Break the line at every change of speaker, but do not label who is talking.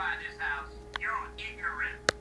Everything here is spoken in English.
find this house.